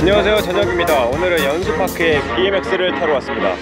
안녕하세요. 전혁입니다. 오늘은 연수파크에 BMX를 타러 왔습니다